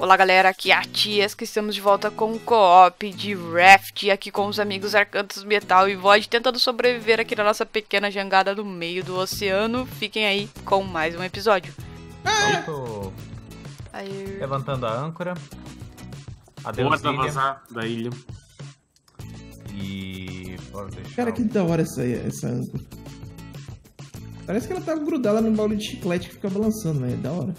Olá galera, aqui é a Tiesca, estamos de volta com o co-op de Raft, aqui com os amigos Arcantos Metal e Void, tentando sobreviver aqui na nossa pequena jangada no meio do oceano. Fiquem aí com mais um episódio. Tô Aí, levantando a âncora. Bora Adeus, pra ilha. vazar da ilha. E... Bora deixar... Cara, que da hora essa, essa âncora. Parece que ela tá grudada num baú de chiclete que fica balançando, né? É da hora.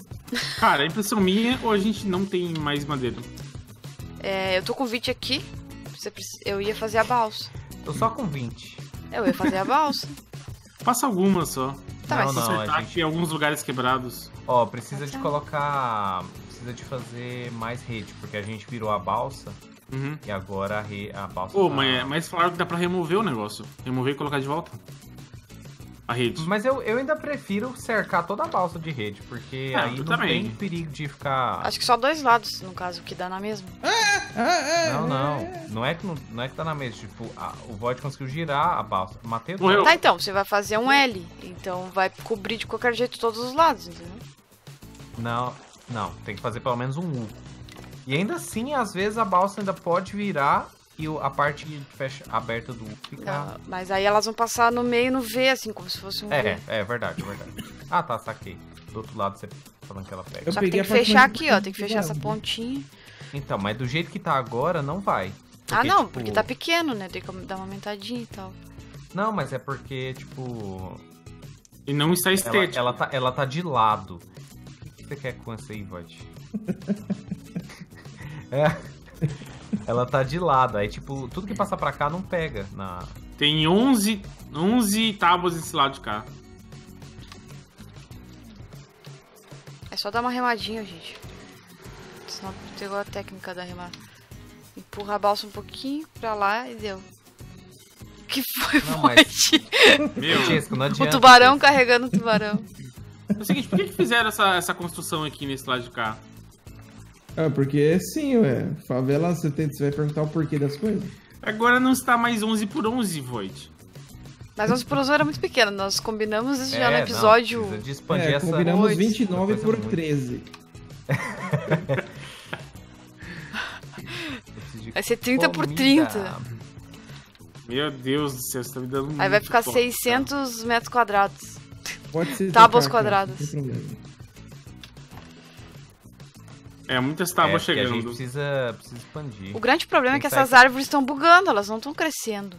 Cara, a impressão minha ou a gente não tem mais madeira? é, eu tô com o Vit aqui, você preci- eu ia fazer a balsa. Tô só com 20. Eu ia fazer a balsa. Passa algumas só. Tá, Não, mas não. Acertar aqui em alguns lugares quebrados. Ó, precisa de colocar... Precisa de fazer mais rede, porque a gente virou a balsa Uhum. e agora a, re... a balsa Pô, tá... mas, mas falaram que dá pra remover o negócio. Remover e colocar de volta. A rede. Mas eu, eu ainda prefiro cercar toda a balsa de rede, porque Ah, aí não também. tem perigo de ficar... acho que só dois lados, no caso, que dá na mesma. Não, não. Não é que, não, não é que tá na mesa. Tipo, a- o Void conseguiu girar a balsa. Matei o. Tá, então, você vai fazer um L, então vai cobrir de qualquer jeito todos os lados, entendeu? Não, não. Tem que fazer pelo menos um U. E ainda assim, às vezes a balsa ainda pode virar e a parte fecha, aberta do U fica... Não, mas aí elas vão passar no meio no V, assim, como se fosse um V. É, é verdade, é verdade. Ah, tá, saquei. Do outro lado você falando que ela pega. Eu Só que peguei tem que a parte fechar mais aqui, ó. Tem que fechar essa pontinha. Então, mas do jeito que tá agora, não vai. ah, Porque, não, tipo, porque tá pequeno, né? Tem que dar uma aumentadinha e tal. Não, mas é porque, tipo... E não está Ela, estético. ela, tá, ela tá de lado. O que você quer com essa aí, Void? é. Ela tá de lado. Aí, tipo, tudo que passa pra cá não pega na... Tem 11, 11 tábuas desse lado de cá. É só dar uma remadinha, gente. Senão pegou a técnica da remada. Empurra a balsa um pouquinho pra lá e deu. Que foi, Não, mas- Void? Meu, Chesco, não O adianta. tubarão Chesco. carregando o tubarão. é o seguinte, por que, que fizeram essa, essa construção aqui nesse lado de cá? Ah, porque sim, ué. Favela, você, tem, você vai perguntar o porquê das coisas? Agora não está mais 11 por 11, Void. Mas nosso produtor era muito pequeno. Nós combinamos isso já no É, não, episódio. precisa de expandir É, essa... combinamos Oito. 29 Coisa por muito. 13. Preciso de Vai ser 30 por comida. 30. Meu Deus do céu, você tá me dando Aí vai ficar toque, 600 metros quadrados. Pode ser. Tábuas quadradas. Não tem problema. É, muitas É, tábuas porque a gente chegando. precisa, precisa expandir. O grande problema é que essas árvores estão bugando, elas não estão crescendo.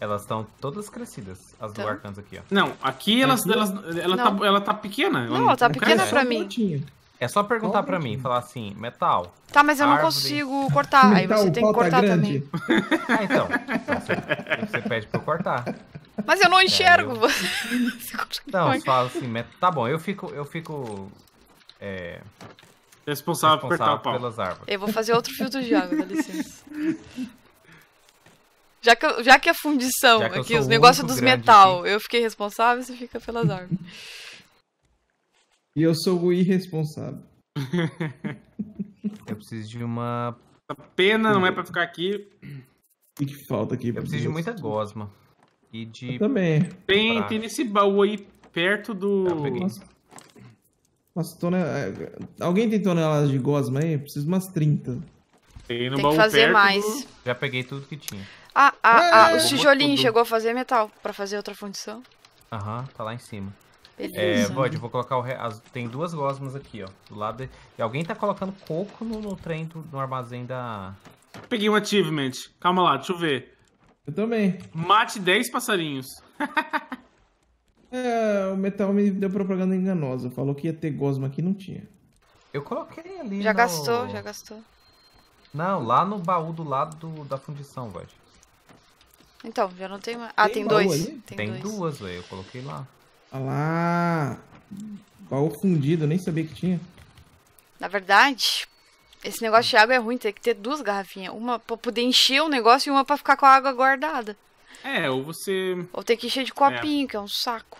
Elas estão todas crescidas, as do Então. Arcanos aqui, ó. Não, aqui elas, elas, ela, Não. tá, ela tá pequena. Não, ela tá cresce. pequena É pra mim. É só perguntar um pra mim, falar assim, metal. Tá, mas eu não Árvore. consigo cortar. Aí Tá, você tem que tá cortar grande. também. Ah, então. então você, você pede pra eu cortar. Mas eu não enxergo eu- você. Não, você fala assim, met... tá bom, eu fico, eu fico é, Responsável por apertar o pau. pelas árvores. Eu vou fazer outro filtro de água, dá licença. Já que, eu- já que a fundição Já que aqui, os o negócios dos metal, eu fiquei responsável, você fica pelas árvores. E eu sou o irresponsável. Eu preciso de uma. A pena não é pra ficar aqui. O que, falta aqui? Eu preciso de muita gosma. E de. Eu também. Tem, tem nesse baú aí perto do. Peguei. Nossa. Nossa, tone... é, Alguém tem toneladas de gosma aí? Eu preciso de umas 30. Tem no Tem baú que fazer perto mais. do- Já peguei tudo que tinha. Ah, ah, ah, É, os vou tijolinhos tudo. chegou a fazer metal pra fazer outra fundição. Aham, tá lá em cima. É, Beleza. Eu vou colocar o. re- as- Tem duas gosmas aqui, ó. Do lado. de- E alguém tá colocando coco no, no trem do, no armazém da. Peguei um achievement. Calma lá, deixa eu ver. Eu também. Mate 10 passarinhos. É, o metal me deu propaganda enganosa. Falou que ia ter gosma aqui, não tinha. Eu coloquei ali. Já no- gastou, já gastou. Não, lá no baú do lado do- da fundição, Void. Então, já não tem mais. Ah, Tem tem, dois. Tem, Tem dois. duas, velho. Eu coloquei lá. Ah lá. Baú fundido, eu nem sabia que tinha. Na verdade, esse negócio de água é ruim, tem que ter duas garrafinhas. Uma pra poder encher o negócio e uma pra ficar com a água guardada. É, ou você. Ou tem que encher de copinho, que é um saco.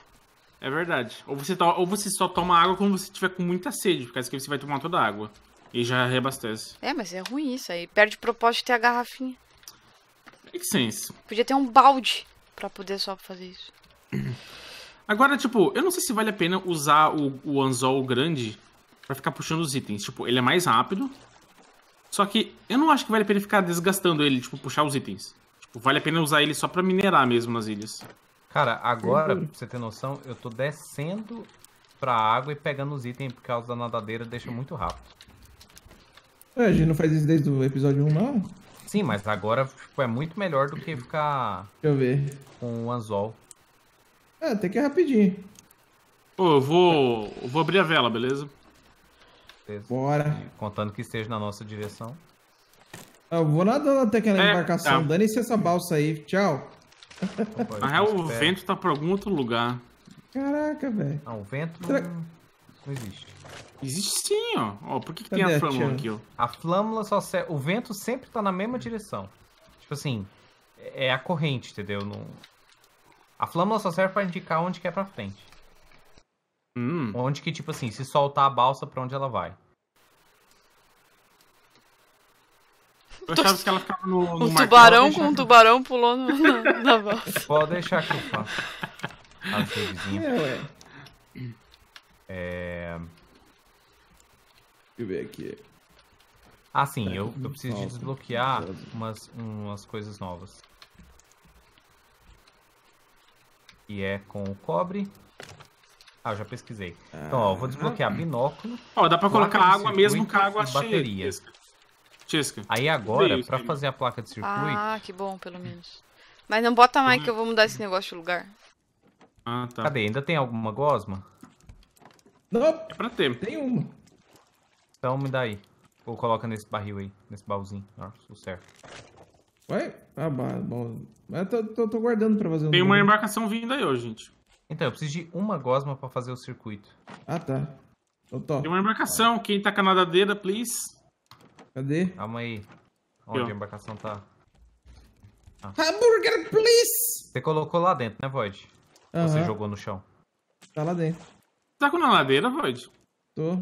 É verdade. Ou você, to- ou você só toma água quando você tiver com muita sede, porque que você vai tomar toda a água. E já reabastece. É, mas é ruim isso aí. Perde o propósito de ter a garrafinha. Make sense. Podia ter um balde pra poder só fazer isso. Agora, tipo, eu não sei se vale a pena usar o, o anzol grande Pra ficar puxando os itens. Tipo, ele é mais rápido. Só que eu não acho que vale a pena ficar desgastando ele, tipo, puxar os itens. Tipo, vale a pena usar ele só pra minerar mesmo nas ilhas. Cara, agora, Uhum. pra você ter noção, eu tô descendo pra água e pegando os itens por causa da nadadeira, deixa muito rápido. Ué, a gente não faz isso desde o episódio 1, não? Sim, mas agora tipo, é muito melhor do que ficar Deixa eu ver. com o anzol. É, até que é rapidinho. Pô, eu vou. Eu vou abrir a vela, beleza? beleza? Bora. Contando que esteja na nossa direção. Eu vou nadando até aquela É, embarcação. tá. Dane-se essa balsa aí. Tchau. Na real, o vento tá por algum outro lugar. Caraca, velho. Não, o vento não, Será- não existe. Existe sim, ó. Ó, por que, que tem Cadê a flâmula aqui, ó? A flâmula só serve. O vento sempre tá na mesma direção. Tipo assim, é a corrente, entendeu? Não... A flâmula só serve pra indicar onde que é pra frente. Hum. Onde que, tipo assim, se soltar a balsa, pra onde ela vai. Eu achava que ela ficava no, no Um tubarão com um tubarão pulou no- na, na balsa. Pode deixar que eu faço. As revisinhas. É. É... Deixa eu ver aqui. Ah, sim, eu, eu preciso de desbloquear Falta. umas, umas coisas novas. E é com o cobre. Ah, eu já pesquisei. Então, ó, eu vou desbloquear binóculo. Ó, dá pra colocar água mesmo com água cheia. bateria. Chesca. Aí agora, sim. fazer a placa de circuito, Ah, que bom, pelo menos. Mas não bota mais que eu vou mudar esse negócio de lugar. Ah, tá. cadê? Ainda tem alguma gosma? Não, É pra ter. tem uma. Então me dá aí. Ou coloca nesse barril aí, nesse baúzinho. Nossa, tudo certo. Vai? Ah, bom. Mas eu tô, tô, tô guardando pra fazer um. Tem uma embarcação vindo aí, ó, gente. Então, eu preciso de uma gosma pra fazer o circuito. Ah, tá. Tô, tô. Tem uma embarcação. Quem tá com a nadadeira, please. Cadê? Calma aí. Onde ó. a embarcação tá? Hambúrguer, please! Você colocou lá dentro, né, Void? Ou Você Aham, jogou no chão. Tá lá dentro. Tá com nadadeira, Void? Tô.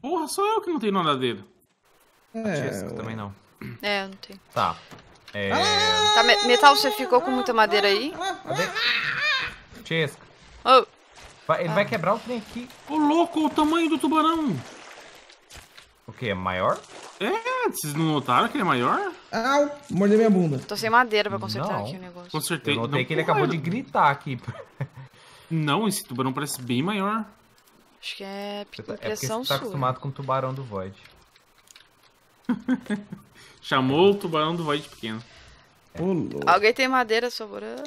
Porra, só eu que não tenho nadadeira. É. Jéssica ué. também não. É, não tem. Tá. É. Tá, Me- Metal, você ficou com muita madeira aí? Cadê? Chesca. Oh, Vai- Ele vai quebrar o trem aqui. Ô, louco, o tamanho do tubarão. O que? É maior? É, vocês não notaram que ele é maior? Au! Mordeu minha bunda. tô sem madeira pra consertar Não. aqui o negócio. Consertei. Eu notei Não, que ele porra, acabou de gritar aqui. Não, esse tubarão parece bem maior. Acho que é tá- É você tá sua. acostumado com o tubarão do Void. Chamou o tubarão do Void pequeno. Louco. Alguém tem madeira sobrando?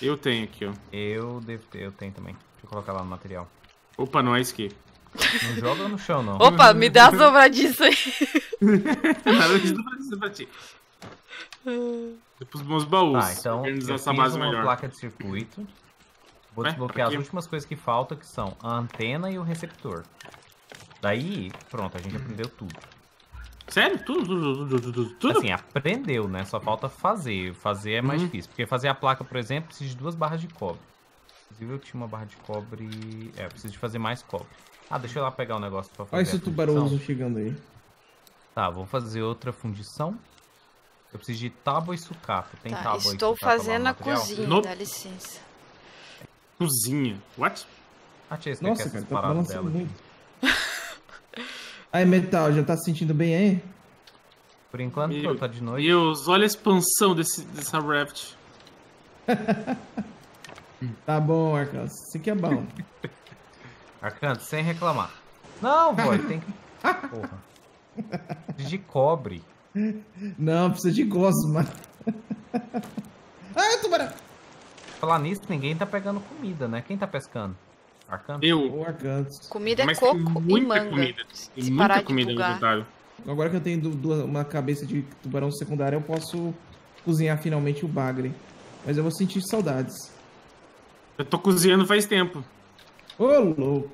Eu tenho aqui, ó. Eu devo ter, eu tenho também. Deixa eu colocar lá no material. Opa, não é que. Não joga no chão, não. Opa, me dá a sobradiça aí. Nada pra dizer pra ti. Depois meus baús. Tá, então eu fiz essa base uma melhor. placa de circuito. Vou Ué, desbloquear as últimas coisas que faltam, que são a antena e o receptor. Daí, pronto, a gente aprendeu tudo. Sério? Tudo, tudo, tudo, tudo, tudo, tudo? Assim, aprendeu, né? Só falta fazer. Fazer é mais Uhum. difícil. Porque fazer a placa, por exemplo, precisa de duas barras de cobre. Inclusive, eu tinha uma barra de cobre... É, eu preciso de fazer mais cobre. Ah, deixa eu lá pegar o negócio pra fazer Olha esse a tubarãozo fundição. chegando aí. Tá, vou fazer outra fundição. Eu preciso de tábua e sucata. Tem Tá, tábua e estou fazendo a cozinha, No- dá licença. Cozinha. What? A tia, você Nossa, quer cara, tá balançando dela muito. Aí, Metal, já tá se sentindo bem aí? Por enquanto, Meu tá de noite. Deus, olha a expansão desse, dessa raft. Tá bom, Arcanço. Isso aqui é bom. Arcanto, sem reclamar. Não, boy, tem que. Porra. De cobre. Não, precisa de gosma. ah, tubarão! Falar nisso, ninguém tá pegando comida, né? Quem tá pescando? Arcanto? Eu. Ô, Arcanço. Comida é Mas tem coco e manga. comida. Se Tem parar muita comida no inventário. Agora que eu tenho du- duas- uma cabeça de tubarão secundário, eu posso cozinhar finalmente o bagre. Mas eu vou sentir saudades. Eu tô cozinhando faz tempo. Ô, louco.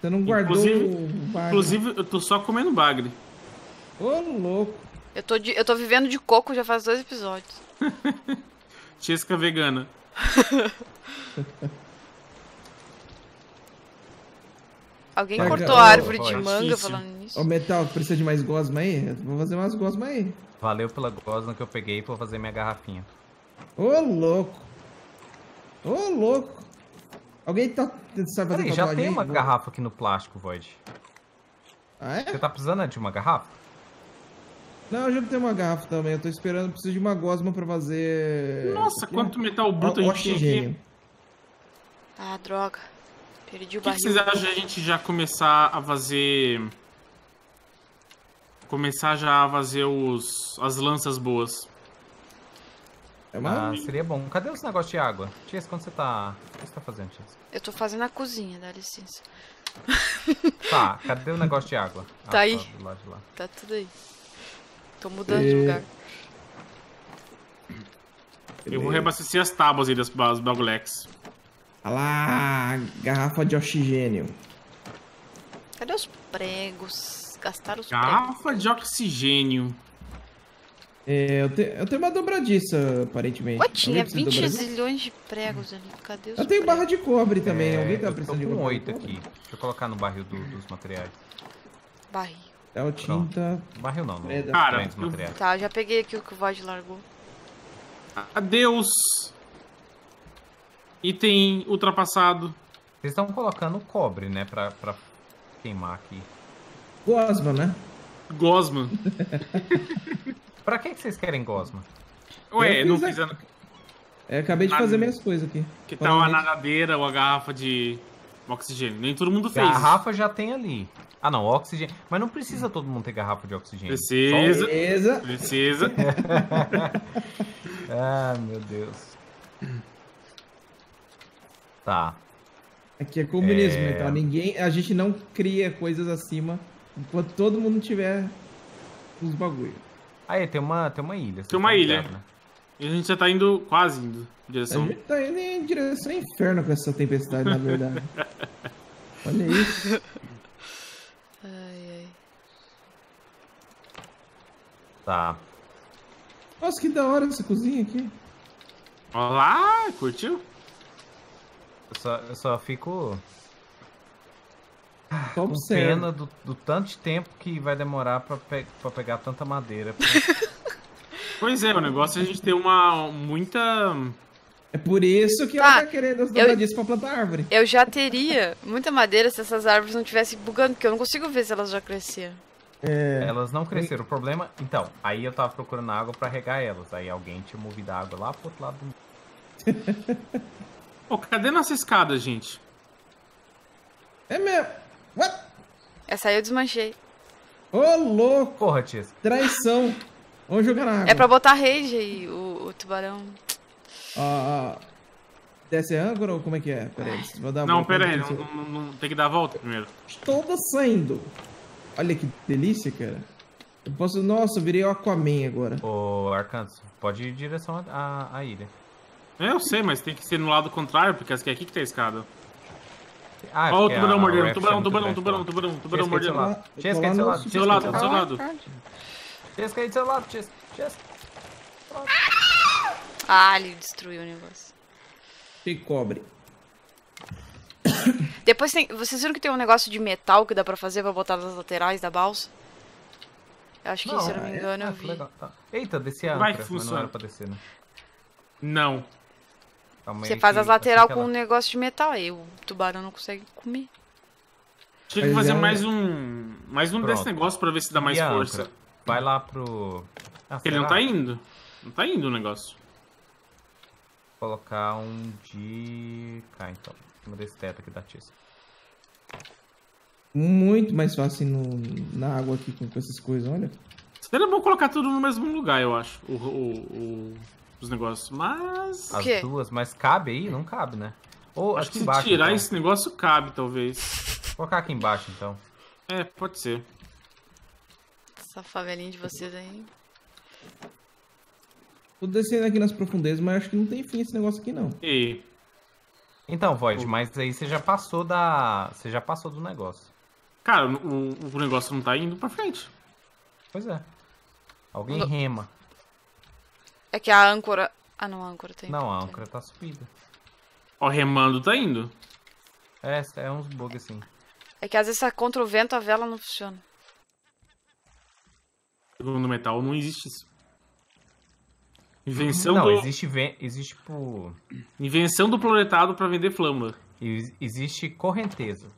Você não guardou Inclusive- o bagre. Inclusive, eu tô só comendo bagre. Ô, louco. Eu tô, de- eu tô vivendo de coco já faz dois episódios. Chesca vegana. Alguém Vai, cortou a árvore de Vai. manga Difícil. falando nisso? Ô, Metal, precisa de mais gosma aí? Vou fazer umas gosma aí. Valeu pela gosma que eu peguei pra fazer minha garrafinha. Ô, louco. Ô, louco. Alguém tá sabe fazer Peraí, já tem uma Vou- garrafa aqui no plástico, Void. Ah, é? Você tá precisando de uma garrafa? Não, eu já tenho uma garrafa também. Eu tô esperando, preciso de uma gosma pra fazer. Nossa, quanto metal bruto a Ó, gente tem aqui. Ah, droga. Perdi o O que, que barril. vocês acham de a gente já começar a fazer. Começar já a fazer os. as lanças boas? É uma. Ah, seria bom. Cadê os negócios de água? Ties, quando você tá. O que você tá fazendo, Ties? Eu tô fazendo a cozinha, dá licença. Tá, cadê o negócio de água? Tá aí. do lado de lá. Tá tudo aí. Tô mudando de E- lugar. Eu vou reabastecer as tábuas aí das, das Bagulex. Olha lá, garrafa de oxigênio. Cadê os pregos? Gastaram os pregos. Garrafa de oxigênio. É, eu, te- eu tenho uma dobradiça, aparentemente. Ué, tinha Alguém precisa 20 de dobradiça? zilhões de pregos ali. Cadê os Eu tenho barra pregos? de cobre também. É, Alguém tá precisando de com alguma oito coisa? aqui. Deixa eu colocar no barril do- dos materiais. Barril. É o tinta. Barril não, É, da- Cara, dos materiais. Tá, eu já peguei aqui o que o Void largou. Adeus! Item ultrapassado. Vocês estão colocando cobre, né? Pra, pra queimar aqui. Gosma, né? Gosma. Pra que, que vocês querem gosma? Ué, Eu não fiz a... É, acabei de fazer minhas coisas aqui. Que tal a nadadeira ou a garrafa de oxigênio? Nem todo mundo fez. Garrafa já tem ali. Ah, não, oxigênio. Mas não precisa todo mundo ter garrafa de oxigênio. Precisa. Beleza. Precisa. Ah, meu Deus. Tá. Aqui é comunismo, É. então ninguém, a gente não cria coisas acima enquanto todo mundo tiver os bagulho. Aí, tem uma, tem uma ilha. Tem uma ilha. né? E a gente já tá indo, quase indo, em A direção. gente tá indo em direção ao inferno com essa tempestade, na verdade. Olha isso. Ai, ai. Tá. Nossa, que da hora essa cozinha aqui. Olá, curtiu? Eu só, eu só fico Só com pena do, do tanto de tempo que vai demorar pra, pe- pra pegar tanta madeira. Pois é, o negócio é a gente ter uma muita. É por isso que Tá, ela tá querendo as dobradiças pra plantar árvore. Eu já teria muita madeira se essas árvores não estivessem bugando, porque eu não consigo ver se elas já cresceram. É. Elas não cresceram. O problema. Então, aí eu tava procurando água pra regar elas. Aí alguém tinha movido a água lá pro outro lado do mundo. Pô, cadê nossa escada, gente? É mesmo. What? Essa aí eu desmanchei. Ô, louco. Porra, tia. Traição. Vamos jogar na água. É pra botar rage aí, o, o tubarão. Ó, ó. Desce a âncora ou como é que é? Pera aí. Vou dar uma Não, volta pera aí, não, não- não- tem que dar a volta primeiro. Toda saindo. Olha que delícia, cara. Eu posso... Nossa, eu virei o Aquaman agora. Ô, Arcanto, pode ir em direção à, ilha. É, eu sei, mas tem que ser no lado contrário, porque é aqui que tá a escada. Ah, Ó, o tubarão mordendo, é tubarão, muito tubarão, tubarão, tubarão, tubarão seu mordendo. Chesca aí do seu lá lado. seu lado, do seu lado. Chesca aí do seu lado, Chesca. Ah, ele destruiu o negócio. E cobre. Depois tem. Vocês viram que tem um negócio de metal que dá pra fazer pra botar nas laterais da balsa? Eu acho que, se eu não me é? engano, Ah, eu vi. legal. Tá. Eita, desci a Vai que mas não funciona. era pra descer, né? Não. Você faz as lateral assim que com um ela- negócio de metal, aí o tubarão não consegue comer. Tinha que fazer é um- mais um. Mais um Pronto. desse negócio pra ver se dá mais E força. Vai lá pro... Ah, Porque ele não tá indo. Não tá indo o negócio. Colocar um de... Cá, então. Em cima desse teto aqui da Chesca. Muito mais fácil no, na água aqui com, com essas coisas, olha. Seria bom colocar tudo no mesmo lugar, eu acho. O, o- o- os negócios. Mas. As duas, mas cabe aí? Não cabe, né? Ou Acho aqui que se embaixo, tirar então. esse negócio, cabe, talvez. Vou colocar aqui embaixo, então. É, pode ser. Essa favelinha de vocês aí. Tô descendo aqui nas profundezas, mas acho que não tem fim esse negócio aqui, não. E. Então, Void, mas aí você já passou da... Você já passou do negócio. Cara, o, o negócio não tá indo pra frente. Pois é. Alguém rema. É que a âncora. Ah, não, a âncora tem. Não, a âncora tá subida. Ó, remando tá indo. É, é uns bugs assim. É que às vezes contra o vento a vela não funciona. Segundo metal, não existe isso. Invenção, não, do, existe, ven... existe tipo... invenção do proletado pra vender flama. E existe correnteza.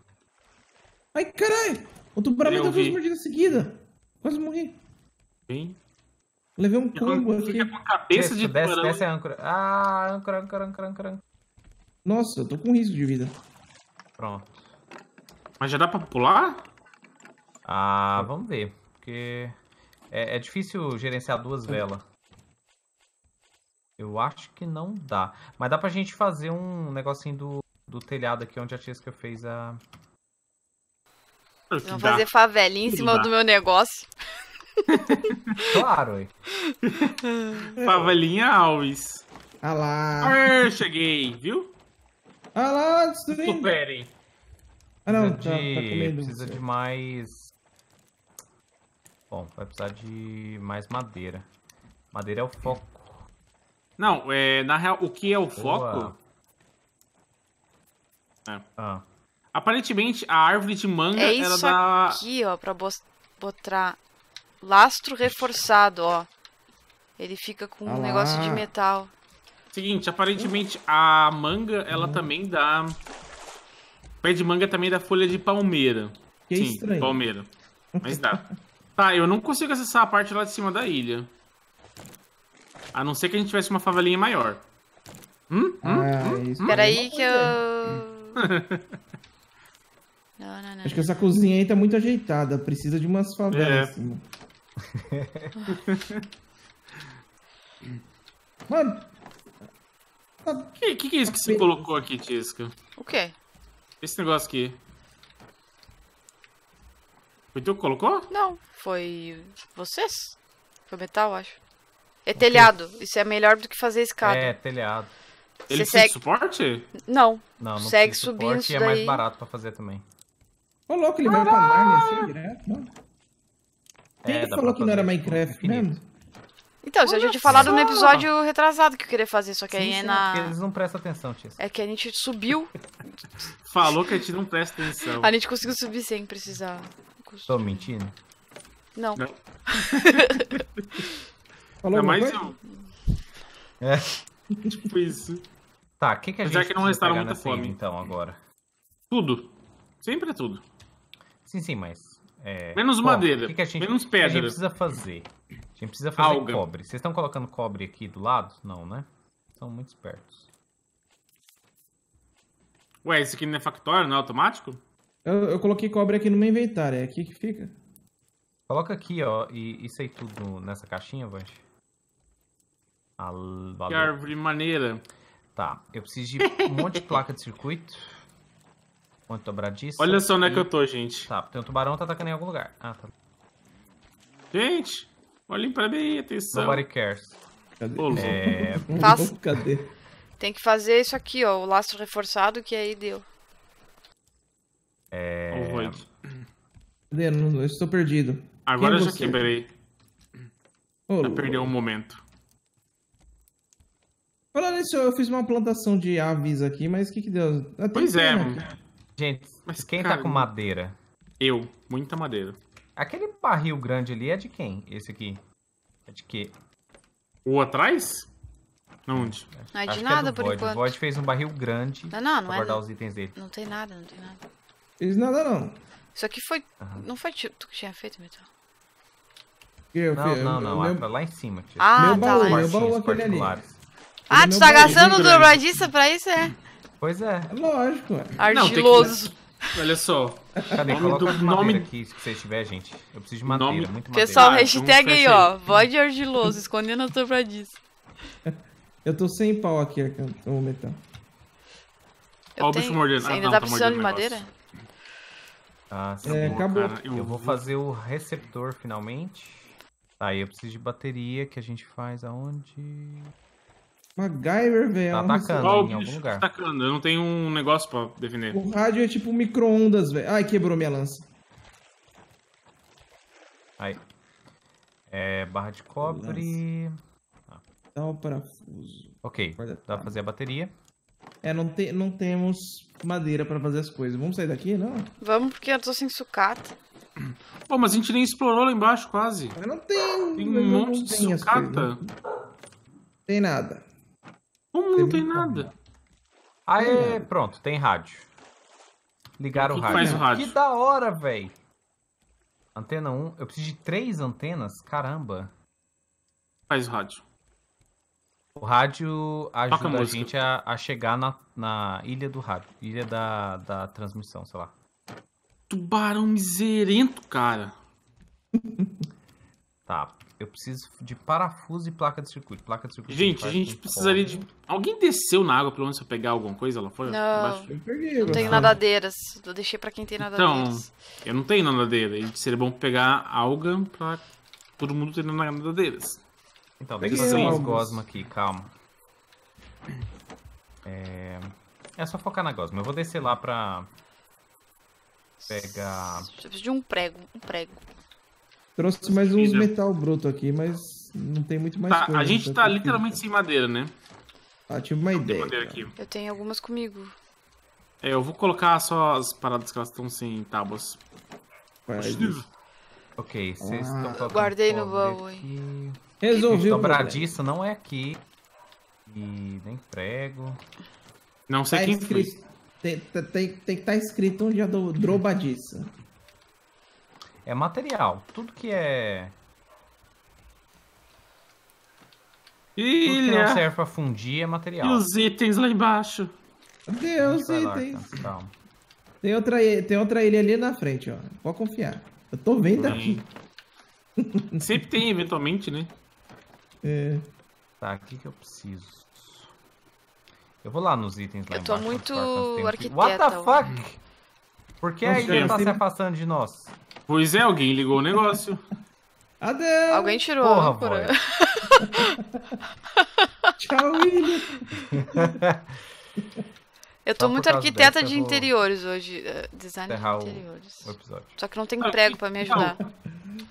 Ai, caralho! O tubarão me Eu deu duas mordidas seguidas. Quase morri. Hein? Levei um combo aqui. Fica com a cabeça Desce, de desce, tubarão. desce a âncora. Ah, âncora, âncora, âncora, âncora. Nossa, eu tô com risco de vida. Pronto. Mas já dá pra pular? Ah, vamos ver. Porque é, é difícil gerenciar duas velas. Eu acho que não dá. Mas dá pra gente fazer um negocinho do, do telhado aqui onde a Tisca fez a. Vamos fazer favelinha em cima dá. do meu negócio. Claro, ué. Favalinha Alves. Ah lá. Cheguei, viu? Ah lá, destruindo. Superem. Ah não, tá, precisa tá de, comendo. precisa de mais. Bom, vai precisar de mais madeira. Madeira é o foco. Não, é, na real, o que é o Boa. foco? Ah, Aparentemente, a árvore de manga É isso da. aqui, ó, pra botar lastro reforçado, ó. Ele fica com Ah um negócio de metal. Seguinte, aparentemente a manga, ela também dá. Pé de manga também dá folha de palmeira. Que Sim, estranho. palmeira. Mas dá. tá, eu não consigo acessar a parte lá de cima da ilha. A não ser que a gente tivesse uma favelinha maior. Hum? Hum? Ah, isso. Peraí que é. eu. Não, não, não. Acho que essa cozinha aí tá muito ajeitada. Precisa de umas favelas É. cima. Mano, O que, que, que é isso que você colocou aqui, Tisca? O quê? Esse negócio aqui. Foi tu que colocou? Não, foi vocês? Foi metal, acho. É telhado. Isso é melhor do que fazer escada. é, telhado. Ele Você precisa de segue- suporte? Não. Não, não Segue subindo suporte isso e é mais barato pra fazer também. ô louco, ele vai pra Narnia assim direto. Quem É, dá falou que não era Minecraft infinito. mesmo? Então, isso eu já Olha tinha falado no só! episódio retrasado que eu queria fazer, só que aí Sim, é sim, na. eles não prestam atenção, Tia. É que a gente subiu. Falou que a gente não presta atenção. A gente conseguiu subir sem precisar. Tô mentindo? Não. Não. Falou Ainda alguma mais eu. É. Tipo isso. Tá, o que, que a Já gente que não restaram muita fome. então, agora? Tudo. Sempre é tudo. Sim, sim, mas... é, Menos bom, madeira, o que que a gente, menos o que a gente pedra. precisa fazer? A gente precisa fazer Alga. cobre. Vocês estão colocando cobre aqui do lado? Não, né? São muito espertos. Ué, esse aqui não é factório, não é automático? Eu, eu coloquei cobre aqui no meu inventário. É aqui que fica. Coloca aqui, ó, e isso aí tudo nessa caixinha, Vange. Ah, Que árvore maneira. Tá, eu preciso de um monte de placa de circuito. Dobradiça. Olha só onde é e- que eu tô, gente. Tá, tem um tubarão tá atacando em algum lugar. Ah, tá. Gente, olhem pra mim, atenção. Nobody cares. Cadê? É, Faz- Cadê? Tem que fazer isso aqui, ó. O lastro reforçado, que aí deu. é. Cadê? Eu, eu estou perdido. Agora Quem é já você? quebrei. Já perdeu um momento. Falando nisso, eu fiz uma plantação de aves aqui, mas o que que deu? Ah, Pois é, mano. Gente, Mas, quem cara, tá com madeira? Eu. Muita madeira. Aquele barril grande ali é de quem? Esse aqui? É de quê? O atrás? Onde? Não é Acho de que nada do por Void. enquanto. O Void fez um barril grande Não, não, não pra é. guardar os itens dele. Não tem nada, não tem nada. Fiz nada não. Isso aqui foi. Aham. Não foi tu que tinha feito, Metal? Eu, Não, eu- não, não. meu- É pra lá em cima, tio. Ah, meu tá baú, lá. meu baú aquele ali. Ah, tu é tá gastando do grande. dobradiça pra isso, é? Pois é. Lógico. Argiloso. Olha só. Cadê? Nome Coloca do- nome- aqui, se você tiver, gente. Eu preciso de madeira, Nome- muito madeira. Pessoal, Ah, hashtag aí, ó. Void argiloso, escondendo a dobradiça. Eu tô sem pau aqui, Arcanto. Ô, metal. Eu Ó o bicho mordendo. Você Ah, ainda não, tá tá precisando de madeira? Ah, sim. É, acabou. cara, Eu vou fazer o receptor finalmente. Aí eu preciso de bateria que a gente faz aonde? MacGyver, velho. Tá é atacando. Em algum bicho lugar. atacando. Eu não tenho um negócio pra definir. O rádio é tipo micro-ondas, velho. Ai, quebrou minha lança. Aí. É, barra de cobre. Dá o parafuso. Ok, dá pra fazer a bateria. É, não, te, não temos madeira pra fazer as coisas. Vamos sair daqui, não? Vamos, porque eu tô sem sucata. Pô, mas a gente nem explorou lá embaixo quase. Mas não tem. Tem um monte de sucata. não Tem nada. Como não Tem nada? Aê, pronto, tem rádio. Ligaram O rádio. faz o rádio? Que da hora, velho. Antena 1. Eu preciso de três antenas? Caramba. Faz o rádio. O rádio ajuda a música. gente a, a chegar na, na ilha do rádio. Ilha da, da transmissão, sei lá. Tubarão miserento, cara. Tá. Eu preciso de parafuso e placa de circuito. Placa de circuito. Gente, a gente precisaria de. Alguém desceu na água pelo menos pra pegar alguma coisa lá fora? Não. Embaixo? Eu peguei. Não tenho você. nadadeiras. Eu deixei pra quem tem Então, nadadeiras. eu não tenho nadadeira. E seria bom pegar alga pra todo mundo ter nadadeiras. Então, Peguei deixa eu fazer umas gosma aqui, calma. É... é só focar na gosma. Eu vou descer lá pra pegar. Eu preciso de um prego. Um prego. Trouxe mais uns metal bruto aqui, mas não tem muito mais Tá, coisa. a gente tá prefiro- literalmente sem madeira, né? Ah, tive uma ideia. Eu tenho algumas comigo. É, eu vou colocar só as paradas que elas estão sem tábuas. Ok, vocês Ah. estão Guardei no baú, aqui. Resolvi. Dobradiça não é aqui. E nem prego. Não sei Tá quem foi. escrito. Tem, tem, tem, tem que estar escrito onde é do drobadiça. É material. Tudo que é. Tudo que não Ilha! serve pra fundir é E material. os itens lá embaixo. Cadê A os gente vai lá, itens? então, Calma. Tem outra, tem outra ilha ali na frente, ó. Pode confiar. Eu tô vendo aqui. Sempre tem, eventualmente, né? É. Tá, o que que eu preciso? Eu vou lá nos itens lá Eu tô embaixo, muito arquiteta What the fuck? Por que a ilha tá se afastando de nós? Pois é, alguém ligou o negócio. Adeus! Alguém tirou Porra, a âncora. Tchau, ilha! Eu tô Só muito arquiteta de eu vou interiores hoje. eh, design de interiores. o episódio. Só que não tem Ah, prego pra me então, ajudar.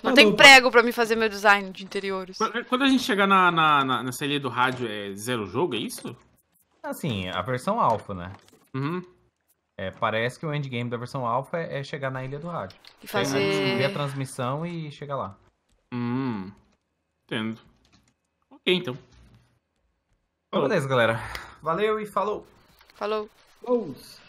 Não Tá tem bom. prego pra me fazer meu design de interiores. Quando a gente chegar na, na, na, nessa ilha do rádio, é zero jogo, é isso? Assim, a versão alpha, né? Uhum. É, parece que o endgame da versão alpha é, é chegar na ilha do rádio. E Descobrir a fazer. transmissão e chegar lá. Hum. Entendo. Ok, então. Então, beleza, galera. Valeu e falou! Falou. Ous.